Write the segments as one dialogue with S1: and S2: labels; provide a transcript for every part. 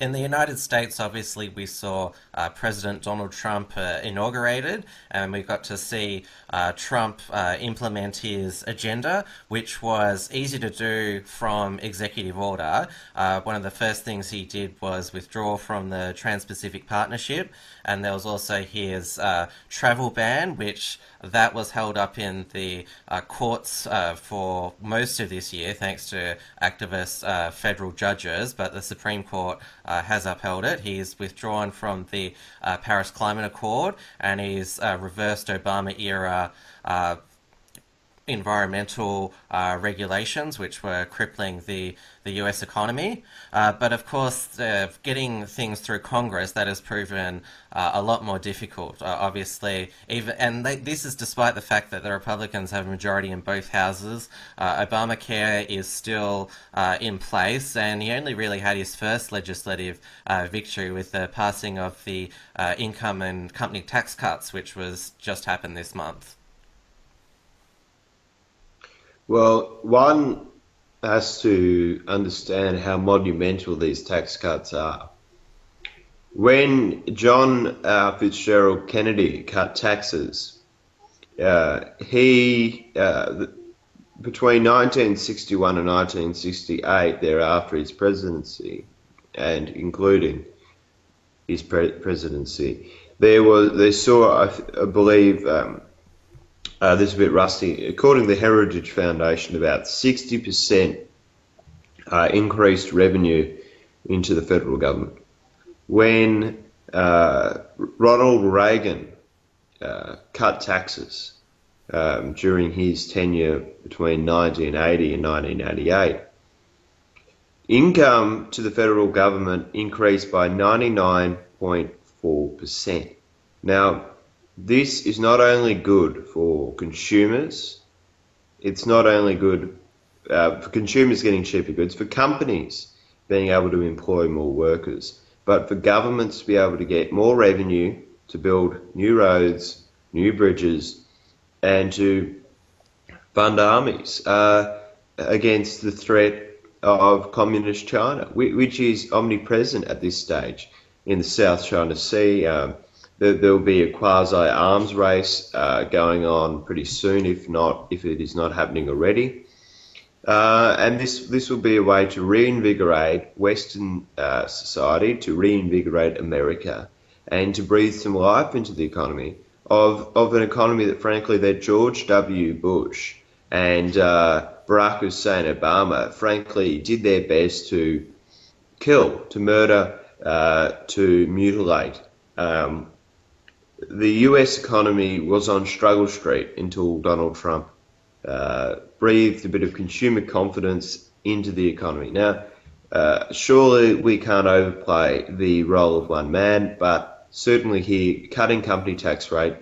S1: in the United States, obviously, we saw uh, President Donald Trump uh, inaugurated, and we got to see uh, Trump uh, implement his agenda, which was easy to do from executive order. Uh, one of the first things he did was withdraw from the Trans Pacific Partnership, and there was also his uh, travel ban, which that was held up in the courts for most of this year, thanks to activist federal judges, but the Supreme Court uh, has upheld it. He's withdrawn from the uh, Paris Climate Accord and he's uh, reversed Obama era uh, environmental uh, regulations, which were crippling the, the US economy. Uh, but of course, uh, getting things through Congress, that has proven uh, a lot more difficult, uh, obviously. Even, and they, this is despite the fact that the Republicans have a majority in both houses. Uh, Obamacare is still in place, and he only really had his first legislative victory with the passing of the income and company tax cuts, which was just happened this month.
S2: Well, one has to understand how monumental these tax cuts are. When John uh, Fitzgerald Kennedy cut taxes, uh, he uh, between 1961 and 1968, thereafter his presidency, and including his pre- presidency, there was they saw, I, I believe, um, uh, this is a bit rusty. According to the Heritage Foundation, about 60% uh, increased revenue into the federal government. When uh, Ronald Reagan uh, cut taxes um, during his tenure between 1980 and 1988, income to the federal government increased by 99.4%. Now, this is not only good for consumers, it's not only good uh, for consumers getting cheaper goods, for companies being able to employ more workers, but for governments to be able to get more revenue to build new roads, new bridges, and to fund armies uh, against the threat of communist China, which is omnipresent at this stage in the South China Sea. Um, there, will be a quasi arms race uh, going on pretty soon, if not if it is not happening already. Uh, and this this will be a way to reinvigorate Western uh, society, to reinvigorate America, and to breathe some life into the economy of of an economy that, frankly, that George W. Bush and uh, Barack Hussein Obama, frankly, did their best to kill, to murder, uh, to mutilate. Um, the US economy was on struggle street until Donald Trump uh, breathed a bit of consumer confidence into the economy. Now, uh, surely we can't overplay the role of one man, but certainly here, cutting company tax rate,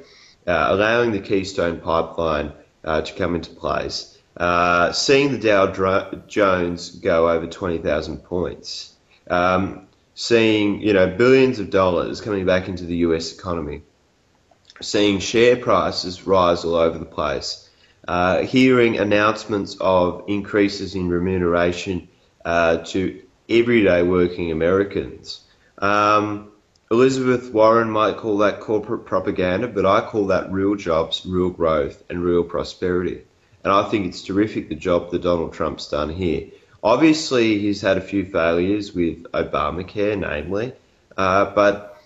S2: uh, allowing the Keystone Pipeline uh, to come into place, uh, seeing the Dow Dro- Jones go over 20,000 points, um, seeing you know billions of dollars coming back into the U.S. economy seeing share prices rise all over the place, uh, hearing announcements of increases in remuneration uh, to everyday working Americans. Um, Elizabeth Warren might call that corporate propaganda, but I call that real jobs, real growth, and real prosperity. And I think it's terrific the job that Donald Trump's done here. Obviously, he's had a few failures with Obamacare, namely, uh, but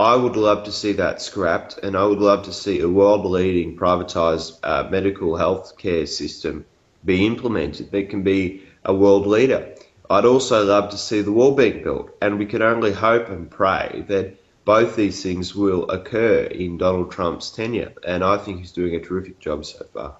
S2: I would love to see that scrapped, and I would love to see a world-leading privatized uh, medical health care system be implemented that can be a world leader. I'd also love to see the wall being built, and we can only hope and pray that both these things will occur in Donald Trump's tenure, and I think he's doing a terrific job so far.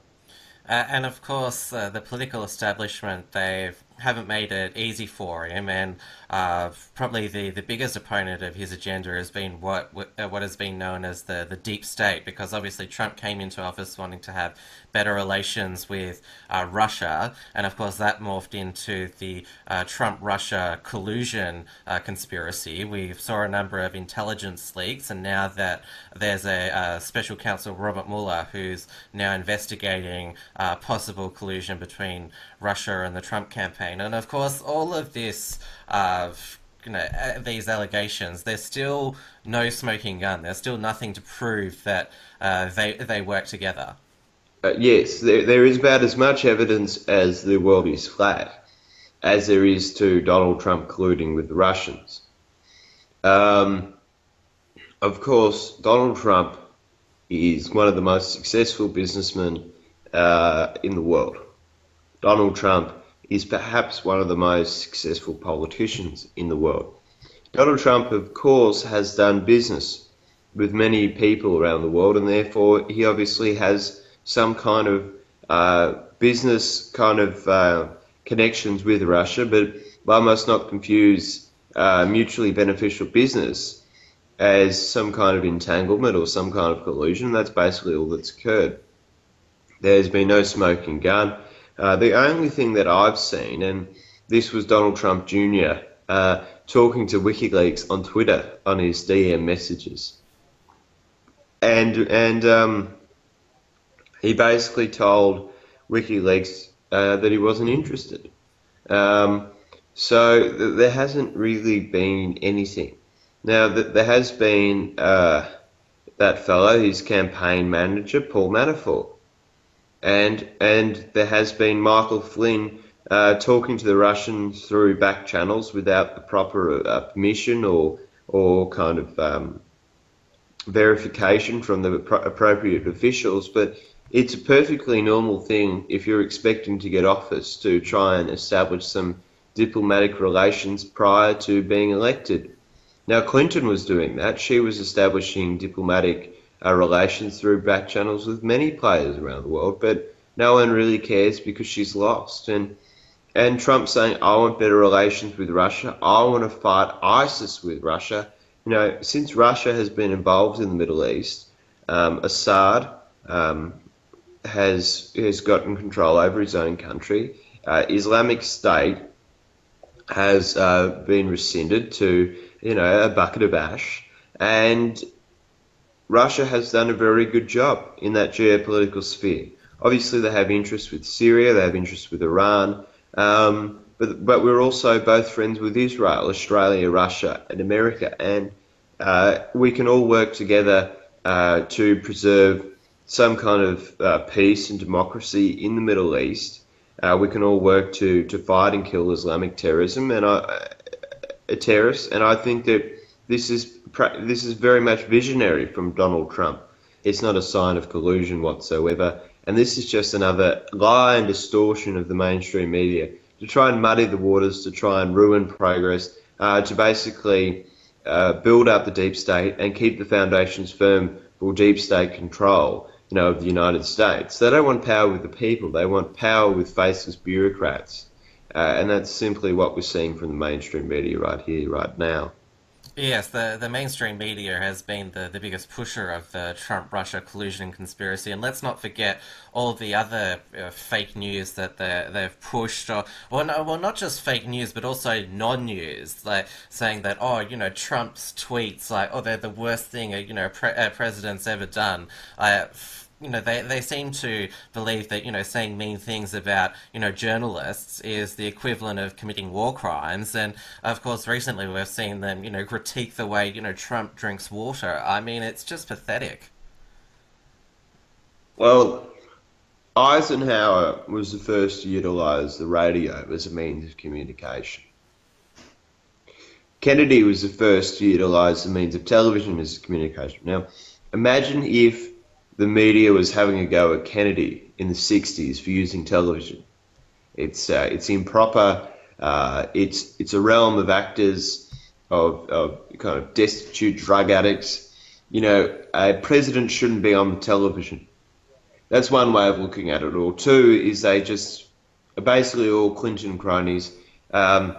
S1: Uh, and of course, uh, the political establishment, they haven't made it easy for him, and uh, probably the, the biggest opponent of his agenda has been what what uh, has been known as the, the deep state, because obviously Trump came into office wanting to have better relations with uh, Russia, and of course that morphed into the uh, Trump-Russia collusion uh, conspiracy. We saw a number of intelligence leaks, and now that there's a, a special counsel, Robert Mueller, who's now investigating uh, possible collusion between Russia and the Trump campaign, and of course all of this uh, you know these allegations, there's still no smoking gun. There's still nothing to prove that uh, they they work together.
S2: Uh, yes, there, there is about as much evidence as the world is flat as there is to Donald Trump colluding with the Russians. Um, of course, Donald Trump is one of the most successful businessmen uh, in the world. Donald Trump is perhaps one of the most successful politicians in the world. Donald Trump, of course, has done business with many people around the world, and therefore he obviously has some kind of uh, business kind of uh, connections with Russia. But one must not confuse uh, mutually beneficial business as some kind of entanglement or some kind of collusion. That's basically all that's occurred. There's been no smoking gun. Uh, the only thing that I've seen, and this was Donald Trump Jr. Uh, talking to WikiLeaks on Twitter on his DM messages, and and um, he basically told WikiLeaks uh, that he wasn't interested. Um, so th- there hasn't really been anything. Now th- there has been uh, that fellow, his campaign manager, Paul Manafort and and there has been Michael Flynn uh, talking to the Russians through back channels without the proper uh, permission or or kind of um, verification from the appropriate officials. But it's a perfectly normal thing if you're expecting to get office to try and establish some diplomatic relations prior to being elected. Now Clinton was doing that; she was establishing diplomatic uh, relations through back channels with many players around the world, but no one really cares because she's lost. And and Trump saying, I want better relations with Russia. I want to fight ISIS with Russia. You know, since Russia has been involved in the Middle East, um, Assad um, has has gotten control over his own country. Uh, Islamic State has uh, been rescinded to you know a bucket of ash, and Russia has done a very good job in that geopolitical sphere. Obviously, they have interests with Syria, they have interests with Iran, um, but, but we're also both friends with Israel, Australia, Russia, and America, and uh, we can all work together uh, to preserve some kind of uh, peace and democracy in the Middle East. Uh, we can all work to, to fight and kill Islamic terrorism and uh, terrorists, and I think that this is this is very much visionary from Donald Trump. It's not a sign of collusion whatsoever, and this is just another lie and distortion of the mainstream media to try and muddy the waters, to try and ruin progress, uh, to basically uh, build up the deep state and keep the foundations firm for deep state control. You know, of the United States. They don't want power with the people. They want power with faceless bureaucrats, uh, and that's simply what we're seeing from the mainstream media right here, right now.
S1: Yes, the, the mainstream media has been the, the biggest pusher of the Trump Russia collusion conspiracy. And let's not forget all the other uh, fake news that they've pushed. Or, well, no, well, not just fake news, but also non news, like saying that, oh, you know, Trump's tweets, like, oh, they're the worst thing a, you know, pre- president's ever done. Uh, you know, they, they seem to believe that, you know, saying mean things about, you know, journalists is the equivalent of committing war crimes. And, of course, recently we've seen them, you know, critique the way, you know, Trump drinks water. I mean, it's just pathetic.
S2: Well, Eisenhower was the first to utilize the radio as a means of communication. Kennedy was the first to utilize the means of television as communication. Now, imagine if the media was having a go at Kennedy in the 60s for using television. It's, uh, it's improper. Uh, it's, it's a realm of actors, of, of kind of destitute drug addicts. You know, a president shouldn't be on the television. That's one way of looking at it. Or two is they just are basically all Clinton cronies. Um,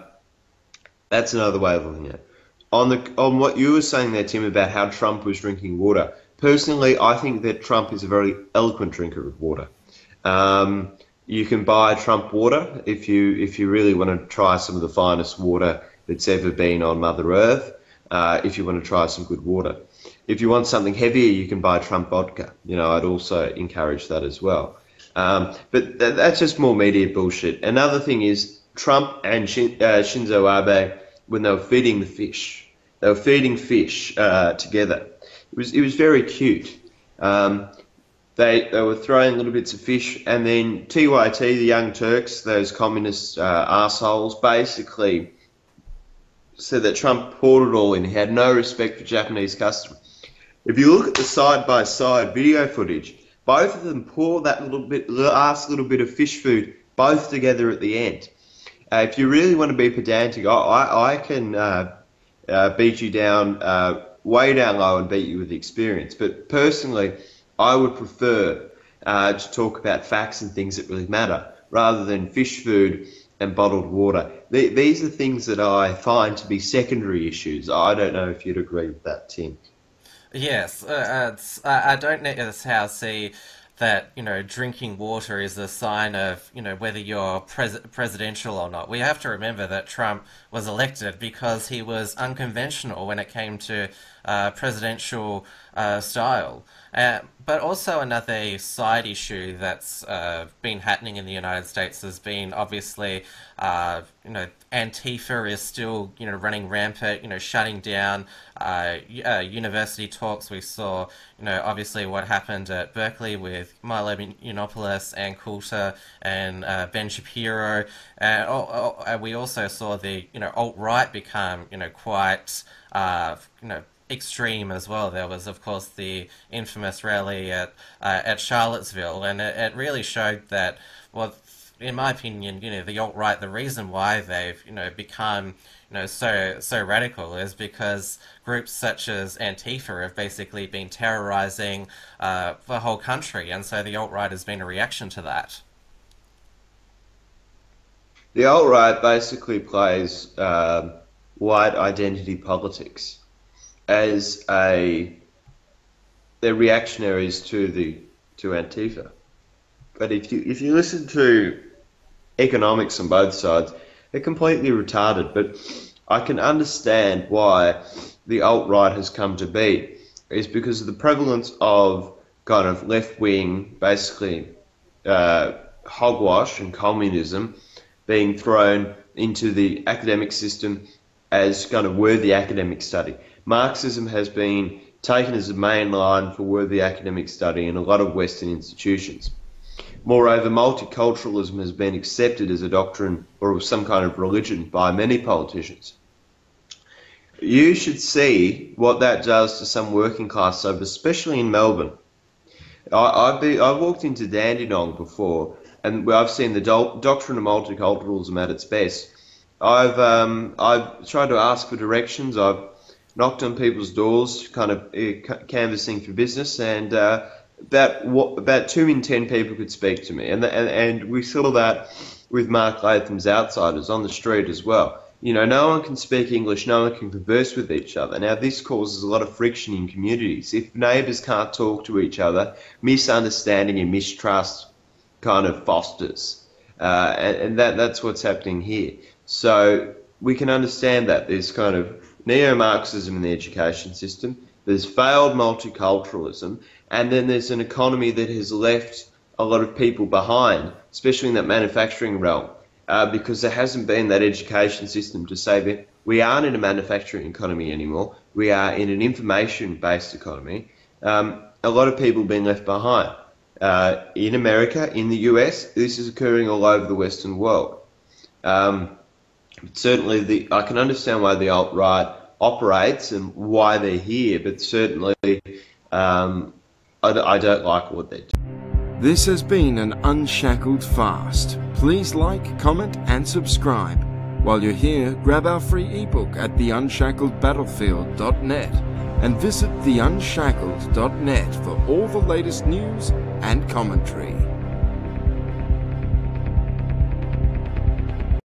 S2: that's another way of looking at it. On the on what you were saying there, Tim, about how Trump was drinking water. Personally, I think that Trump is a very eloquent drinker of water. Um, you can buy Trump water if you if you really want to try some of the finest water that's ever been on Mother Earth. Uh, if you want to try some good water, if you want something heavier, you can buy Trump vodka. You know, I'd also encourage that as well. Um, but th- that's just more media bullshit. Another thing is Trump and Shin- uh, Shinzo Abe when they were feeding the fish. They were feeding fish uh, together. It was it was very cute. Um, they they were throwing little bits of fish, and then TYT, the Young Turks, those communist uh, assholes, basically said that Trump poured it all in. He had no respect for Japanese customers. If you look at the side by side video footage, both of them pour that little bit, last little bit of fish food, both together at the end. Uh, if you really want to be pedantic, I, I, can uh, uh, beat you down uh, way down low and beat you with experience. But personally, I would prefer uh, to talk about facts and things that really matter rather than fish food and bottled water. these are things that I find to be secondary issues. I don't know if you'd agree with that, Tim.
S1: Yes, uh, I don't necessarily see that you know drinking water is a sign of you know whether you're pres- presidential or not. We have to remember that Trump was elected because he was unconventional when it came to uh, presidential uh, style. Uh, but also another side issue that's uh, been happening in the United States has been obviously, uh, you know, Antifa is still, you know, running rampant, you know, shutting down uh, university talks. We saw, you know, obviously what happened at Berkeley with Milo Yiannopoulos and Coulter and Ben Shapiro. And oh, oh, we also saw the, you know, alt-right become, you know, quite, you know, extreme as well. There was, of course, the infamous rally at uh, at Charlottesville, and it, it, really showed that, well, in my opinion, you know, the alt right, the reason why they've you know become you know so so radical is because groups such as Antifa have basically been terrorizing uh, the whole country, and so the alt right has been a reaction to that.
S2: The alt right basically plays uh, white identity politics as a they're reactionaries to the to Antifa. But if you if you listen to economics on both sides, they're completely retarded. But I can understand why the alt right has come to be is because of the prevalence of kind of left wing, basically uh, hogwash and communism being thrown into the academic system as kind of worthy academic study. Marxism has been taken as a main line for worthy academic study in a lot of Western institutions. Moreover, multiculturalism has been accepted as a doctrine or some kind of religion by many politicians. You should see what that does to some working class suburbs, especially in Melbourne. I, have I've walked into Dandenong before, and I've seen the do- doctrine of multiculturalism at its best. I've um, I've tried to ask for directions. I've knocked on people's doors, kind of uh, canvassing for business, and uh, about what, about two in ten people could speak to me, and, and and we saw that with Mark Latham's Outsiders on the street as well. You know, no one can speak English, no one can converse with each other. Now, this causes a lot of friction in communities. If neighbours can't talk to each other, misunderstanding and mistrust kind of fosters, uh, and, and that that's what's happening here. So we can understand that there's kind of neo Marxism in the education system, there's failed multiculturalism, and then there's an economy that has left a lot of people behind, especially in that manufacturing realm, uh, because there hasn't been that education system to say that we aren't in a manufacturing economy anymore, we are in an information based economy. Um, a lot of people being left behind. Uh, in America, in the US, this is occurring all over the Western world. Um, certainly the I can understand why the alt right operates and why they're here, but certainly um, I, I don't like what they do.
S3: This has been an Unshackled Fast. Please like, comment, and subscribe. While you're here, grab our free ebook at theunshackledbattlefield.net and visit theunshackled.net for all the latest news and commentary.